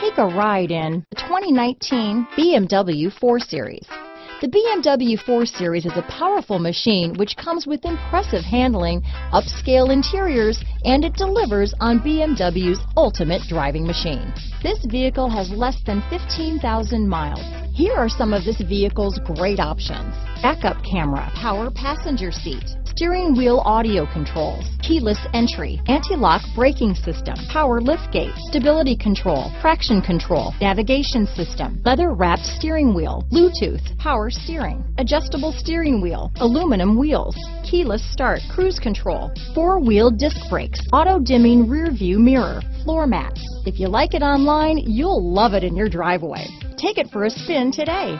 Take a ride in the 2019 BMW 4 Series. The BMW 4 Series is a powerful machine which comes with impressive handling, upscale interiors, and it delivers on BMW's ultimate driving machine. This vehicle has less than 15,000 miles. Here are some of this vehicle's great options. Backup camera, power passenger seat, steering wheel audio controls, keyless entry, anti-lock braking system, power liftgate, stability control, traction control, navigation system, leather wrapped steering wheel, Bluetooth, power steering, adjustable steering wheel, aluminum wheels, keyless start, cruise control, four-wheel disc brakes, auto dimming rear view mirror, floor mats. If you like it online, you'll love it in your driveway. Take it for a spin today.